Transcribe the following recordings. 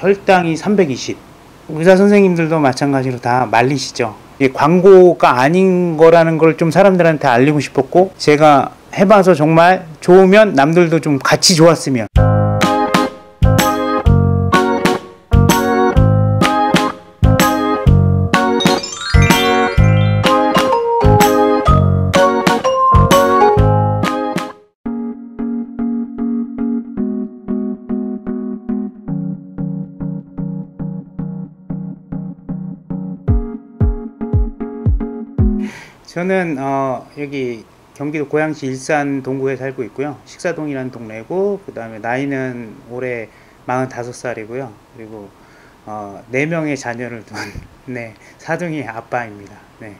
혈당이 320. 의사 선생님들도 마찬가지로 다 말리시죠. 광고가 아닌 거라는 걸 좀 사람들한테 알리고 싶었고 제가 해봐서 정말 좋으면 남들도 좀 같이 좋았으면 저는 어, 여기 경기도 고양시 일산 동구에 살고 있고요. 식사동이라는 동네고 그 다음에 나이는 올해 45살이고요. 그리고 어, 4명의 자녀를 둔 네, 사둥이 아빠입니다. 네.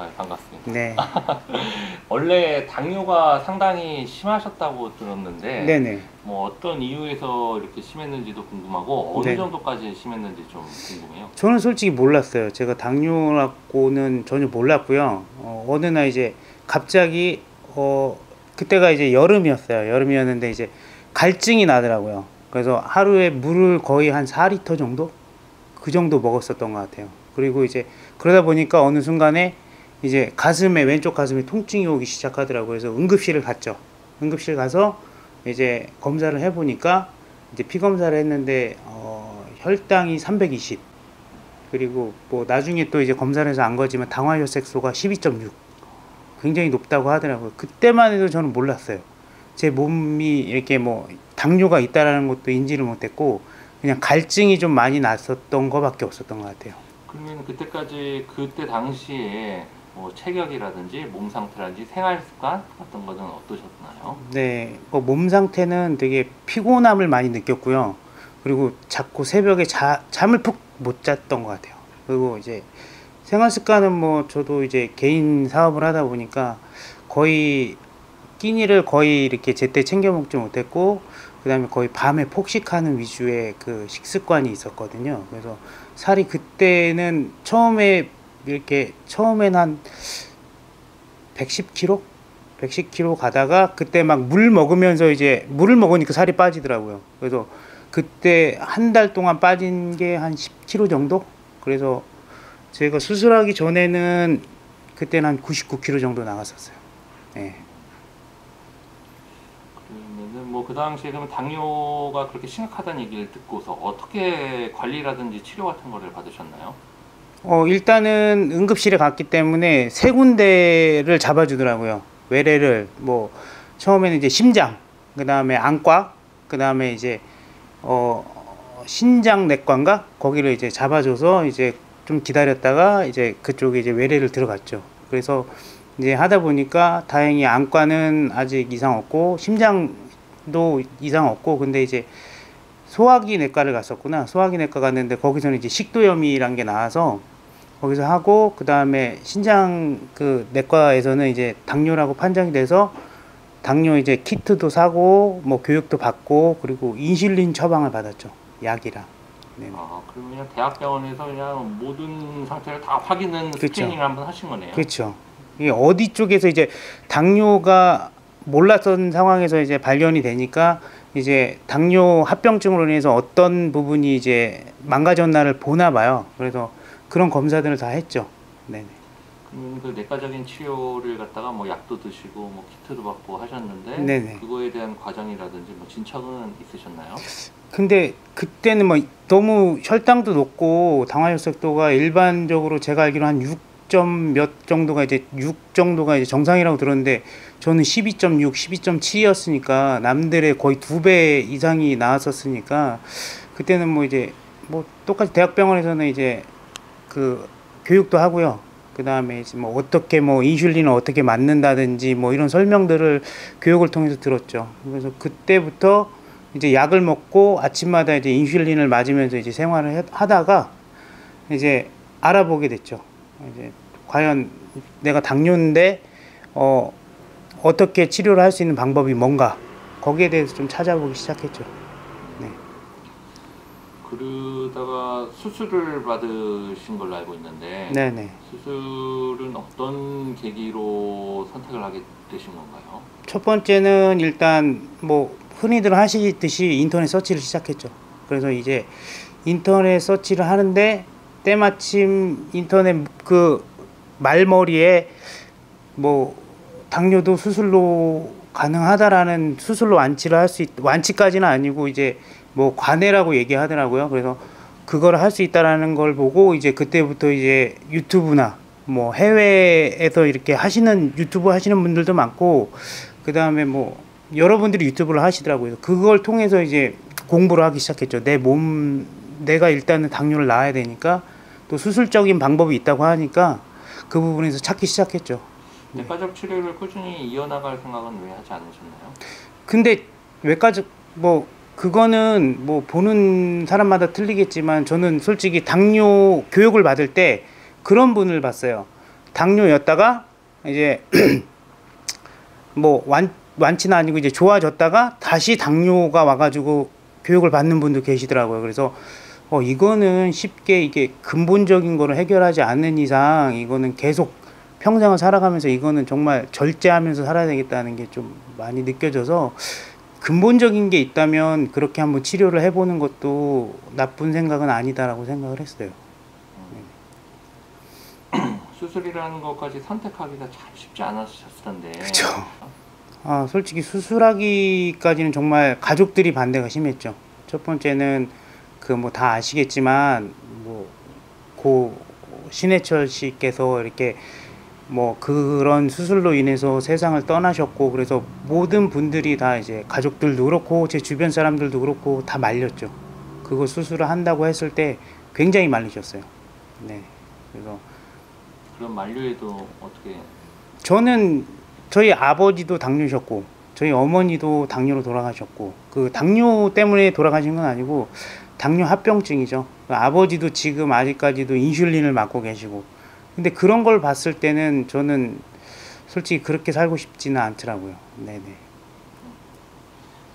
아, 반갑습니다. 네. 원래 당뇨가 상당히 심하셨다고 들었는데 네네. 뭐 어떤 이유에서 이렇게 심했는지도 궁금하고 어느 네. 정도까지 심했는지 좀 궁금해요. 저는 솔직히 몰랐어요. 제가 당뇨라고는 전혀 몰랐고요. 어, 어느 날 이제 갑자기 어 그때가 이제 여름이었어요. 여름이었는데 이제 갈증이 나더라고요. 그래서 하루에 물을 거의 한 4리터 정도 그 정도 먹었었던 것 같아요. 그리고 이제 그러다 보니까 어느 순간에 이제 가슴에 왼쪽 가슴에 통증이 오기 시작하더라고요. 그래서 응급실을 갔죠. 응급실 가서 이제 검사를 해보니까 이제 피 검사를 했는데 어, 혈당이 320 그리고 뭐 나중에 또 이제 검사를 해서 안 거지만 당화혈색소가 12.6 굉장히 높다고 하더라고요. 그때만 해도 저는 몰랐어요. 제 몸이 이렇게 뭐 당뇨가 있다라는 것도 인지를 못했고 그냥 갈증이 좀 많이 났었던 거밖에 없었던 것 같아요. 그러면 그때까지 그때 당시에 뭐 체격이라든지 몸 상태라든지 생활 습관 같은 거는 어떠셨나요? 네, 뭐몸 상태는 되게 피곤함을 많이 느꼈고요. 그리고 자꾸 새벽에 자, 잠을 푹 못 잤던 것 같아요. 그리고 이제 생활 습관은 뭐 저도 이제 개인 사업을 하다 보니까 거의 끼니를 거의 이렇게 제때 챙겨 먹지 못했고 그다음에 거의 밤에 폭식하는 위주의 그 식습관이 있었거든요. 그래서 살이 그때는 처음에 이렇게 처음엔 한 110kg? 110kg 가다가 그때 막 물 먹으면서 이제 물을 먹으니까 살이 빠지더라고요. 그래서 그때 한 달 동안 빠진 게 한 10kg 정도? 그래서 제가 수술하기 전에는 그때는 한 99kg 정도 나갔었어요. 네. 그러면은 뭐 그 당시에 그러면 당뇨가 그렇게 심각하다는 얘기를 듣고서 어떻게 관리라든지 치료 같은 거를 받으셨나요? 어, 일단은 응급실에 갔기 때문에 세 군데를 잡아주더라고요. 외래를, 뭐, 처음에는 이제 심장, 그 다음에 안과, 그 다음에 이제, 어, 신장 내과인가? 거기를 이제 잡아줘서 이제 좀 기다렸다가 이제 그쪽에 이제 외래를 들어갔죠. 그래서 이제 하다 보니까 다행히 안과는 아직 이상 없고, 심장도 이상 없고, 근데 이제 소화기 내과를 갔었구나. 소화기 내과 갔는데 거기서는 이제 식도염이란 게 나와서 거기서 하고 그 다음에 신장 그 내과에서는 이제 당뇨라고 판정이 돼서 당뇨 이제 키트도 사고 뭐 교육도 받고 그리고 인슐린 처방을 받았죠. 약이랑. 네. 아, 그러면 그냥 대학병원에서 그냥 모든 상태를 다 확인은 그쵸. 스크리닝을 한번 하신 거네요. 그렇죠. 이게 어디 쪽에서 이제 당뇨가 몰랐던 상황에서 이제 발견이 되니까 이제 당뇨 합병증으로 인해서 어떤 부분이 이제 망가졌나를 보나 봐요. 그래서 그런 검사들을 다 했죠. 네. 그러면 그 내과적인 치료를 갖다가 뭐 약도 드시고 뭐 키트도 받고 하셨는데 네네. 그거에 대한 과정이라든지 뭐 진척은 있으셨나요? 근데 그때는 뭐 너무 혈당도 높고 당화혈색도가 일반적으로 제가 알기로 한 6 점 몇 정도가 이제 6 정도가 이제 정상이라고 들었는데 저는 12.6, 12.7이었으니까 남들의 거의 두 배 이상이 나왔었으니까 그때는 뭐 이제 뭐 똑같이 대학병원에서는 이제 그 교육도 하고요. 그 다음에 이제 뭐 어떻게 뭐 인슐린을 어떻게 맞는다든지 뭐 이런 설명들을 교육을 통해서 들었죠. 그래서 그때부터 이제 약을 먹고 아침마다 이제 인슐린을 맞으면서 이제 생활을 해- 하다가 이제 알아보게 됐죠. 이제 과연 내가 당뇨인데 어 어떻게 치료를 할 수 있는 방법이 뭔가 거기에 대해서 좀 찾아보기 시작했죠. 그러다가 수술을 받으신 걸로 알고 있는데 네네. 수술은 어떤 계기로 선택을 하게 되신 건가요? 첫 번째는 일단 뭐 흔히들 하시듯이 인터넷 서치를 시작했죠. 그래서 이제 인터넷 서치를 하는데 때마침 인터넷 그 말머리에 뭐 당뇨도 수술로 가능하다라는 수술로 완치를 할 수 있, 완치까지는 아니고 이제 뭐 관해라고 얘기하더라고요. 그래서 그걸 할 수 있다라는 걸 보고 이제 그때부터 이제 유튜브나 뭐 해외에서 이렇게 하시는 유튜브 하시는 분들도 많고 그 다음에 뭐 여러분들이 유튜브를 하시더라고요. 그걸 통해서 이제 공부를 하기 시작했죠. 내 몸 내가 일단은 당뇨를 낳아야 되니까 또 수술적인 방법이 있다고 하니까 그 부분에서 찾기 시작했죠. 내과적 치료를 꾸준히 이어나갈 생각은 왜 하지 않으셨나요? 근데 외과적 뭐 그거는 뭐 보는 사람마다 틀리겠지만 저는 솔직히 당뇨 교육을 받을 때 그런 분을 봤어요. 당뇨였다가 이제 뭐 완, 완치는 아니고 이제 좋아졌다가 다시 당뇨가 와가지고 교육을 받는 분도 계시더라고요. 그래서 어 이거는 쉽게 이게 근본적인 거를 해결하지 않는 이상 이거는 계속 평생을 살아가면서 이거는 정말 절제하면서 살아야 되겠다는 게 좀 많이 느껴져서 근본적인 게 있다면 그렇게 한번 치료를 해보는 것도 나쁜 생각은 아니다라고 생각을 했어요. 수술이라는 것까지 선택하기가 참 쉽지 않으셨을 텐데. 그쵸. 아, 솔직히 수술하기까지는 정말 가족들이 반대가 심했죠. 첫 번째는 그 뭐 다 아시겠지만 뭐고 신해철 씨께서 이렇게 뭐 그런 수술로 인해서 세상을 떠나셨고 그래서 모든 분들이 다 이제 가족들도 그렇고 제 주변 사람들도 그렇고 다 말렸죠. 그거 수술을 한다고 했을 때 굉장히 말리셨어요. 네. 그래서 그런 만류에도 어떻게 저는 저희 아버지도 당뇨셨고 저희 어머니도 당뇨로 돌아가셨고 그 당뇨 때문에 돌아가신 건 아니고 당뇨 합병증이죠. 그 아버지도 지금 아직까지도 인슐린을 맞고 계시고 근데 그런 걸 봤을 때는 저는 솔직히 그렇게 살고 싶지는 않더라고요. 네네.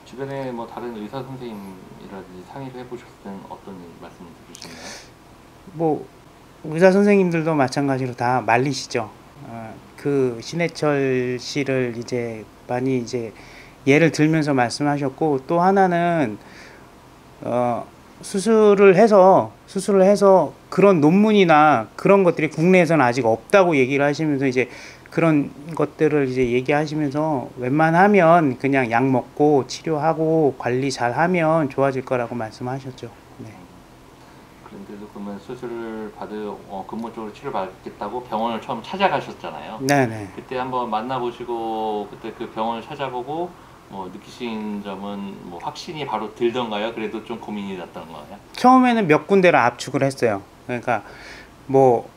주변에 뭐 다른 의사 선생님이라든지 상의를 해보셨을 때는 어떤 말씀 들으셨나요? 뭐 의사 선생님들도 마찬가지로 다 말리시죠. 어, 그 신해철 씨를 이제 많이 이제 예를 들면서 말씀하셨고 또 하나는 어 수술을 해서 수술을 해서 그런 논문이나 그런 것들이 국내에서는 아직 없다고 얘기를 하시면서 이제 그런 것들을 이제 얘기하시면서 웬만하면 그냥 약 먹고 치료하고 관리 잘 하면 좋아질 거라고 말씀하셨죠. 네. 그런데도 그러면 수술을 받을 어, 근본적으로 치료 받겠다고 병원을 처음 찾아가셨잖아요. 네네. 그때 한번 만나보시고 그때 그 병원을 찾아보고 뭐 느끼신 점은 뭐 확신이 바로 들던가요? 그래도 좀 고민이 났던 거예요? 처음에는 몇 군데를 압축을 했어요. 그러니까 뭐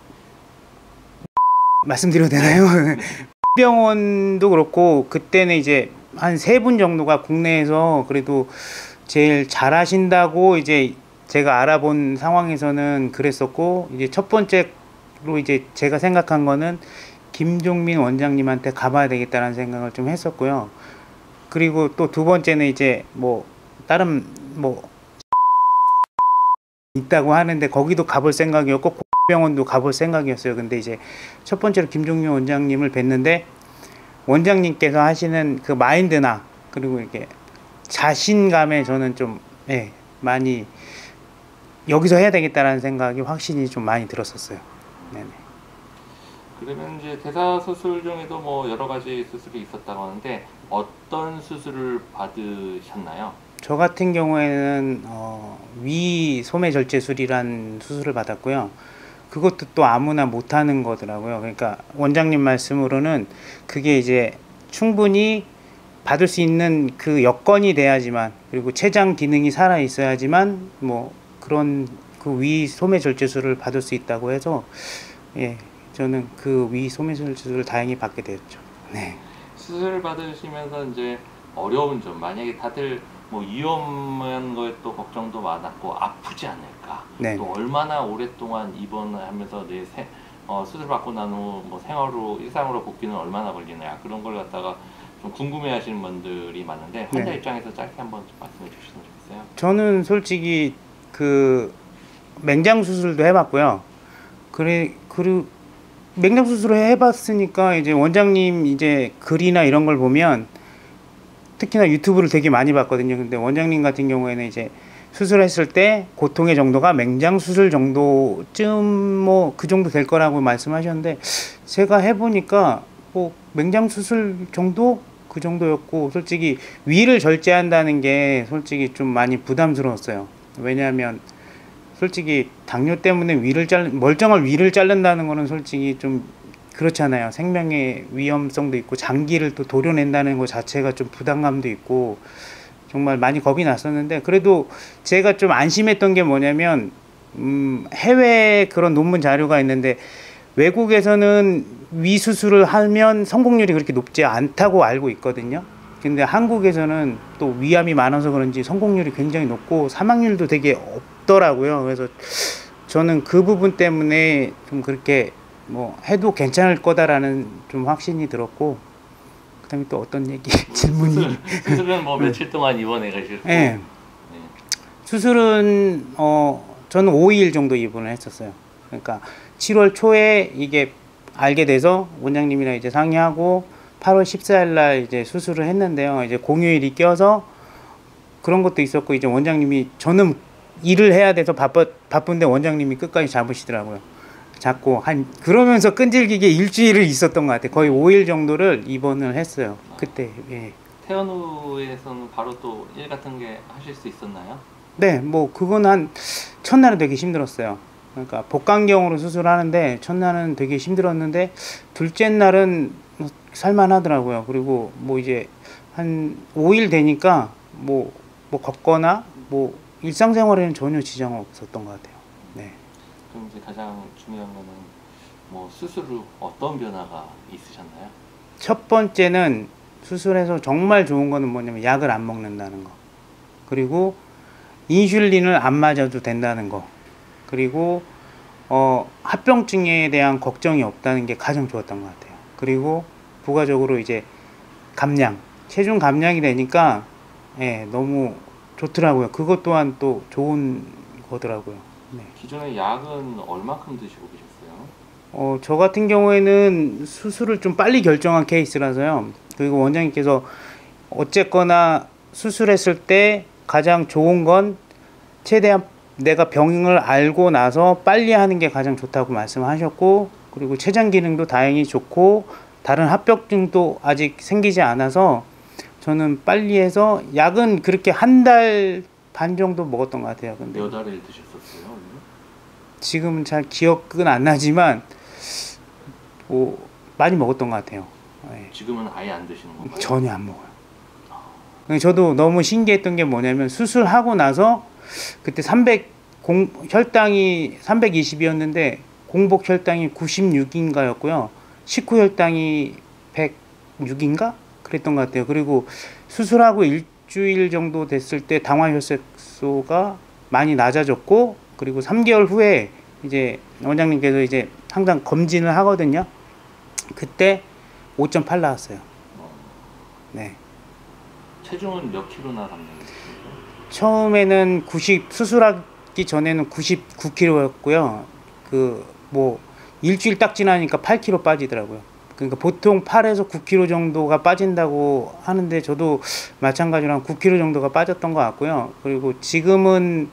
말씀드려도 되나요? 병원도 그렇고 그때는 이제 한 세 분 정도가 국내에서 그래도 제일 잘하신다고 이제 제가 알아본 상황에서는 그랬었고 이제 첫 번째로 이제 제가 생각한 거는 김종민 원장님한테 가봐야 되겠다는 생각을 좀 했었고요. 그리고 또 두 번째는 이제 뭐 다른 뭐 있다고 하는데 거기도 가볼 생각이었고 병원도 가볼 생각이었어요. 근데 이제 첫 번째로 김종민 원장님을 뵀는데 원장님께서 하시는 그 마인드나 그리고 이렇게 자신감에 저는 좀 예, 많이 여기서 해야 되겠다라는 생각이 확신이 좀 많이 들었었어요. 네네. 그러면 이제 대사 수술 중에도 뭐 여러 가지 수술이 있었다고 하는데 어떤 수술을 받으셨나요? 저 같은 경우에는 어, 위 소매 절제술이란 수술을 받았고요. 그것도 또 아무나 못하는 거더라고요. 그러니까 원장님 말씀으로는 그게 이제 충분히 받을 수 있는 그 여건이 돼야지만 그리고 췌장 기능이 살아 있어야지만 뭐 그런 그 위 소매 절제술을 받을 수 있다고 해서 예 저는 그 위 소매 절제술을 다행히 받게 되었죠. 네. 수술 받으시면서 이제 어려운 점 만약에 다들 뭐 위험한 거에 또 걱정도 많았고 아프지 않을까 네. 또 얼마나 오랫동안 입원을 하면서 내 세, 어, 수술 받고 난 후 뭐 생활로 일상으로 복귀는 얼마나 걸리냐 그런 걸 갖다가 좀 궁금해하시는 분들이 많은데 환자 네. 입장에서 짧게 한번 좀 말씀해 주시면 좋겠어요. 저는 솔직히 그 맹장 수술도 해봤고요. 그래 그리고 맹장 수술을 해봤으니까 이제 원장님 이제 글이나 이런 걸 보면 특히나 유튜브를 되게 많이 봤거든요. 근데 원장님 같은 경우에는 이제 수술했을 때 고통의 정도가 맹장 수술 정도쯤 뭐 그 정도 될 거라고 말씀하셨는데 제가 해보니까 뭐 맹장 수술 정도 그 정도였고 솔직히 위를 절제한다는 게 솔직히 좀 많이 부담스러웠어요. 왜냐하면 솔직히 당뇨 때문에 위를 잘 멀쩡한 위를 자른다는 거는 솔직히 좀 그렇잖아요. 생명의 위험성도 있고 장기를 또 도려낸다는 것 자체가 좀 부담감도 있고 정말 많이 겁이 났었는데 그래도 제가 좀 안심했던 게 뭐냐면 음, 해외 그런 논문 자료가 있는데 외국에서는 위 수술을 하면 성공률이 그렇게 높지 않다고 알고 있거든요. 근데 한국에서는 또 위암이 많아서 그런지 성공률이 굉장히 높고 사망률도 되게 없더라고요. 그래서 저는 그 부분 때문에 좀 그렇게 뭐 해도 괜찮을 거다라는 좀 확신이 들었고 그다음에 또 어떤 얘기 질문이 수술, 수술은 뭐 며칠 동안 입원해 가셨고 예. 네. 수술은 어 저는 5일 정도 입원을 했었어요. 그러니까 7월 초에 이게 알게 돼서 원장님이랑 이제 상의하고 8월 14일 날 이제 수술을 했는데요. 이제 공휴일이 껴서 그런 것도 있었고 이제 원장님이 저는 일을 해야 돼서 바빠 바쁜데 원장님이 끝까지 잡으시더라고요. 잡고 한 그러면서 끈질기게 일주일을 있었던 것 같아요. 거의 5일 정도를 입원을 했어요. 그때 예. 퇴원 후에서는 바로 또 일 같은 게 하실 수 있었나요? 네, 뭐 그건 한 첫날은 되게 힘들었어요. 그러니까 복강경으로 수술하는데 첫날은 되게 힘들었는데 둘째 날은 뭐 살만하더라고요. 그리고 뭐 이제 한 5일 되니까 뭐, 뭐 걷거나 뭐 일상생활에는 전혀 지장 없었던 것 같아요. 네. 그럼 이제 가장 중요한 거는 뭐 수술 후 어떤 변화가 있으셨나요? 첫 번째는 수술해서 정말 좋은 거는 뭐냐면 약을 안 먹는다는 거. 그리고 인슐린을 안 맞아도 된다는 거. 그리고 어, 합병증에 대한 걱정이 없다는 게 가장 좋았던 것 같아요. 그리고 부가적으로 이제 감량, 체중 감량이 되니까 예, 너무 좋더라고요. 그것 또한 또 좋은 거더라고요. 네. 기존에 약은 얼마큼 드시고 계셨어요? 어, 저 같은 경우에는 수술을 좀 빨리 결정한 케이스라서요. 그리고 원장님께서 어쨌거나 수술했을 때 가장 좋은 건 최대한 내가 병을 알고 나서 빨리 하는 게 가장 좋다고 말씀하셨고, 그리고 췌장 기능도 다행히 좋고, 다른 합병증도 아직 생기지 않아서 저는 빨리 해서 약은 그렇게 한 달 반 정도 먹었던 것 같아요. 근데 몇 알을 드셨었어요? 지금은 잘 기억은 안 나지만 뭐 많이 먹었던 것 같아요. 예. 지금은 아예 안 드시는 건가요? 전혀 안 먹어요. 저도 너무 신기했던 게 뭐냐면 수술하고 나서 그때 300 공, 혈당이 320이었는데 공복 혈당이 96인가였고요. 식후 혈당이 106인가 그랬던 것 같아요. 그리고 수술하고 일주일 정도 됐을 때 당화 혈색소가 많이 낮아졌고 그리고 3개월 후에 이제 원장님께서 이제 항상 검진을 하거든요. 그때 5.8 나왔어요. 네. 체중은 몇 킬로나 감량했어요? 처음에는 90 수술하기 전에는 99kg였고요. 그 뭐 일주일 딱 지나니까 8kg 빠지더라고요. 그러니까 보통 8에서 9kg 정도가 빠진다고 하는데 저도 마찬가지로 한 9kg 정도가 빠졌던 것 같고요. 그리고 지금은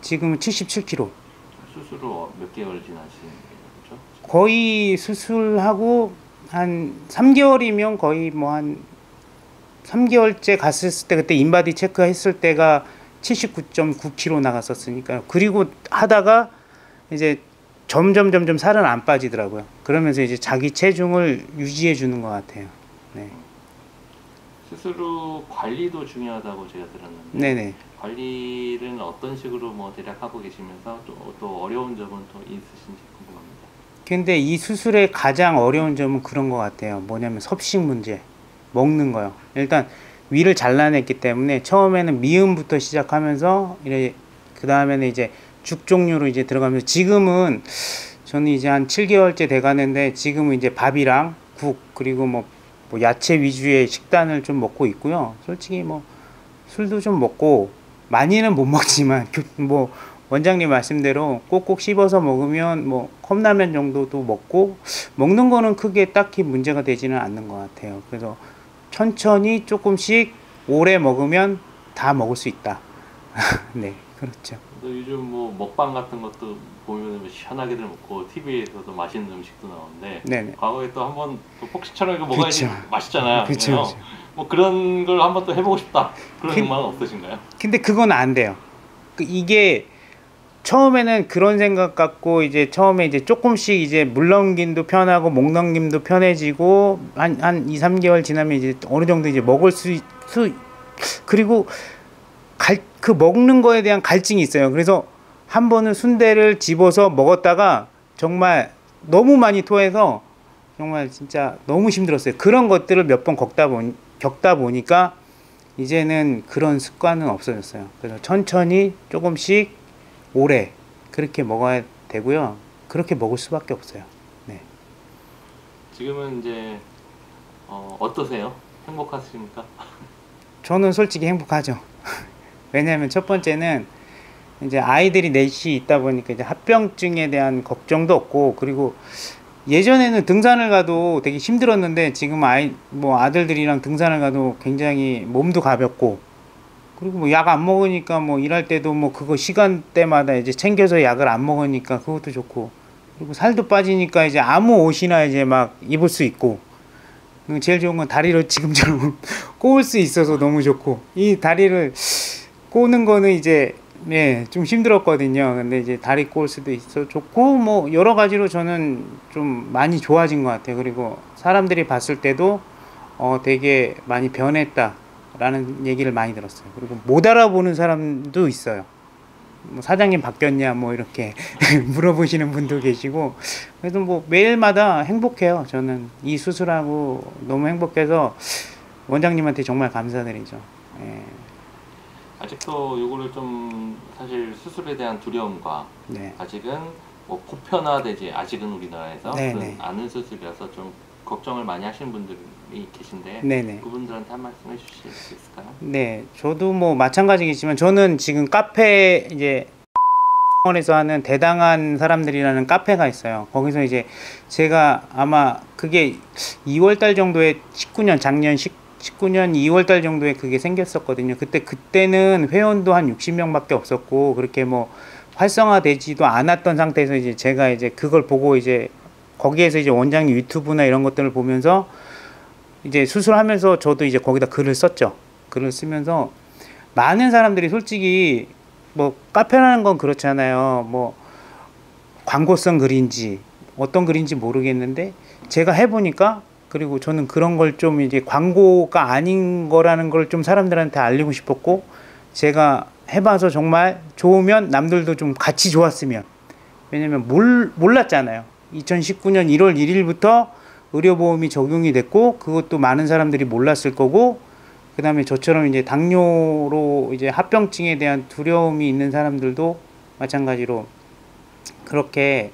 지금은 77kg. 수술 후몇 개월 지나신 거죠? 거의 수술하고 한 3개월이면 거의 뭐 한 3개월째 갔을 때 그때 인바디 체크했을 때가 79.9kg 나갔었으니까요. 그리고 하다가 이제 점점 점점 살은 안 빠지더라고요. 그러면서 이제 자기 체중을 유지해 주는 것 같아요. 네, 후 관리도 중요하다고 제가 들었는데 네네. 관리는 어떤 식으로 뭐 대략 하고 계시면서 또, 또 어려운 점은 또 있으신지 궁금합니다. 근데 이 수술의 가장 어려운 점은 그런 것 같아요. 뭐냐면 섭식 문제, 먹는 거요. 일단 위를 잘라냈기 때문에 처음에는 미음부터 시작하면서 이래 그 다음에는 이제 죽 종류로 이제 들어가면서 지금은 저는 이제 한 7개월째 돼가는데 지금은 이제 밥이랑 국 그리고 뭐, 뭐 야채 위주의 식단을 좀 먹고 있고요. 솔직히 뭐 술도 좀 먹고 많이는 못 먹지만 그뭐 원장님 말씀대로 꼭꼭 씹어서 먹으면 뭐 컵라면 정도도 먹고 먹는 거는 크게 딱히 문제가 되지는 않는 것 같아요. 그래서 천천히 조금씩 오래 먹으면 다 먹을 수 있다. 네, 그렇죠. 또 요즘 뭐 먹방 같은 것도 보면 뭐 시원하게들 먹고 TV에서도 맛있는 음식도 나오는데 네네. 과거에 또 한번 또 폭식처럼 이거 먹어야지 그쵸. 맛있잖아요. 그쵸. 뭐 그런 걸 한번 또 해보고 싶다 그런 그- 욕망은 없으신가요? 근데 그건 안 돼요. 그 이게 처음에는 그런 생각 갖고 이제 처음에 이제 조금씩 이제 물 넘김도 편하고 목 넘김도 편해지고 한한 2, 3개월 지나면 이제 어느 정도 이제 먹을 수, 있- 수 그리고 갈 그 먹는 거에 대한 갈증이 있어요. 그래서 한 번은 순대를 집어서 먹었다가 정말 너무 많이 토해서 정말 진짜 너무 힘들었어요. 그런 것들을 몇 번 겪다 보니 겪다 보니까 이제는 그런 습관은 없어졌어요. 그래서 천천히 조금씩 오래 그렇게 먹어야 되고요. 그렇게 먹을 수밖에 없어요. 네. 지금은 이제 어, 어떠세요? 행복하십니까? 저는 솔직히 행복하죠. 왜냐하면 첫 번째는 이제 아이들이 넷이 있다 보니까 이제 합병증에 대한 걱정도 없고 그리고 예전에는 등산을 가도 되게 힘들었는데 지금 아이 뭐 아들들이랑 등산을 가도 굉장히 몸도 가볍고 그리고 뭐 약 안 먹으니까 뭐 일할 때도 뭐 그거 시간대마다 이제 챙겨서 약을 안 먹으니까 그것도 좋고 그리고 살도 빠지니까 이제 아무 옷이나 이제 막 입을 수 있고 그리고 제일 좋은 건 다리를 지금처럼 꼬을 수 있어서 너무 좋고 이 다리를 꼬는 거는 이제 예, 좀 힘들었거든요. 근데 이제 다리 꼬을 수도 있어 좋고 뭐 여러 가지로 저는 좀 많이 좋아진 것 같아요. 그리고 사람들이 봤을 때도 어 되게 많이 변했다라는 얘기를 많이 들었어요. 그리고 못 알아보는 사람도 있어요. 뭐 사장님 바뀌었냐 뭐 이렇게 물어보시는 분도 계시고 그래도 뭐 매일마다 행복해요. 저는 이 수술하고 너무 행복해서 원장님한테 정말 감사드리죠. 예, 아직도 요거를 좀 사실 수술에 대한 두려움과 네. 아직은 뭐 보편화되지 아직은 우리나라에서 네, 네. 아는 수술이라서 좀 걱정을 많이 하시는 분들이 계신데 네네. 그분들한테 한 말씀 해주실 수 있을까요? 네, 저도 뭐 마찬가지겠지만 저는 지금 카페 이제 원에서 하는 대당한 사람들이라는 카페가 있어요. 거기서 이제 제가 아마 그게 2월 달 정도에 19년 작년 10, 19년 2월 달 정도에 그게 생겼었거든요. 그때 그때는 회원도 한 60명밖에 없었고 그렇게 뭐 활성화되지도 않았던 상태에서 이제 제가 이제 그걸 보고 이제 거기에서 이제 원장님 유튜브나 이런 것들을 보면서 이제 수술하면서 저도 이제 거기다 글을 썼죠. 글을 쓰면서 많은 사람들이 솔직히 뭐 카페라는 건 그렇잖아요. 뭐 광고성 글인지 어떤 글인지 모르겠는데 제가 해보니까 그리고 저는 그런 걸 좀 이제 광고가 아닌 거라는 걸 좀 사람들한테 알리고 싶었고 제가 해봐서 정말 좋으면 남들도 좀 같이 좋았으면 왜냐면 몰, 몰랐잖아요. 2019년 1월 1일부터 의료보험이 적용이 됐고 그것도 많은 사람들이 몰랐을 거고 그 다음에 저처럼 이제 당뇨로 이제 합병증에 대한 두려움이 있는 사람들도 마찬가지로 그렇게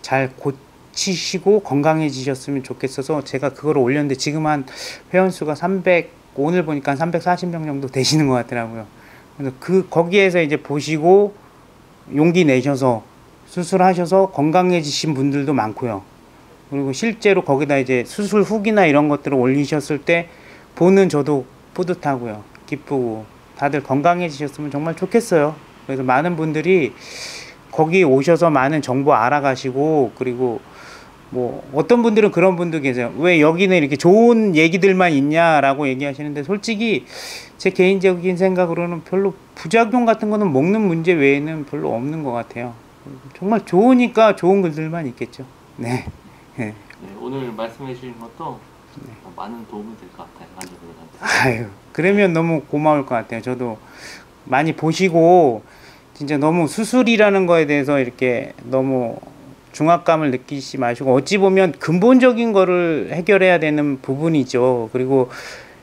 잘 고 치시고 건강해지셨으면 좋겠어서 제가 그걸 올렸는데 지금 한 회원 수가 300 오늘 보니까 한 340명 정도 되시는 것 같더라고요. 그래서 그 거기에서 이제 보시고 용기 내셔서 수술하셔서 건강해지신 분들도 많고요. 그리고 실제로 거기다 이제 수술 후기나 이런 것들을 올리셨을 때 보는 저도 뿌듯하고요. 기쁘고 다들 건강해지셨으면 정말 좋겠어요. 그래서 많은 분들이 거기 오셔서 많은 정보 알아가시고 그리고 뭐 어떤 분들은 그런 분도 계세요. 왜 여기는 이렇게 좋은 얘기들만 있냐라고 얘기하시는데 솔직히 제 개인적인 생각으로는 별로 부작용 같은 거는 먹는 문제 외에는 별로 없는 것 같아요. 정말 좋으니까 좋은 글들만 있겠죠. 네. 네. 네, 오늘 말씀해 주신 것도 네. 어, 많은 도움이 될 것 같아요. 아유, 그러면 너무 고마울 것 같아요. 저도 많이 보시고 진짜 너무 수술이라는 거에 대해서 이렇게 너무 중압감을 느끼지 마시고 어찌 보면 근본적인 거를 해결해야 되는 부분이죠. 그리고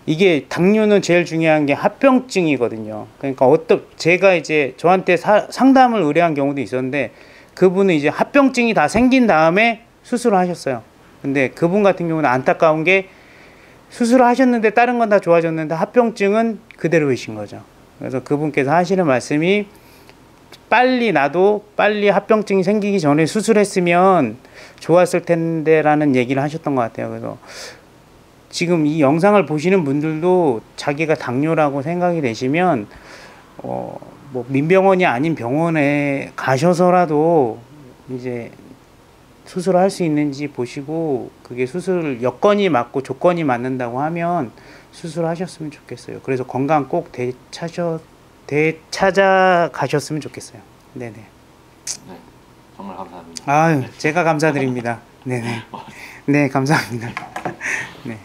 이게 당뇨는 제일 중요한 게 합병증이거든요. 그러니까 어떤 제가 이제 저한테 사- 상담을 의뢰한 경우도 있었는데 그분은 이제 합병증이 다 생긴 다음에 수술을 하셨어요. 근데 그분 같은 경우는 안타까운 게 수술을 하셨는데 다른 건 다 좋아졌는데 합병증은 그대로이신 거죠. 그래서 그분께서 하시는 말씀이 빨리 나도 빨리 합병증이 생기기 전에 수술했으면 좋았을 텐데라는 얘기를 하셨던 것 같아요. 그래서 지금 이 영상을 보시는 분들도 자기가 당뇨라고 생각이 되시면 어, 뭐 민병원이 아닌 병원에 가셔서라도 이제 수술을 할수 있는지 보시고 그게 수술 여건이 맞고 조건이 맞는다고 하면 수술하셨으면 좋겠어요. 그래서 건강 꼭 되찾아 되찾아 가셨으면 좋겠어요. 네네. 네, 정말 감사합니다. 아유 제가 감사드립니다. 네네. 네 감사합니다. 네.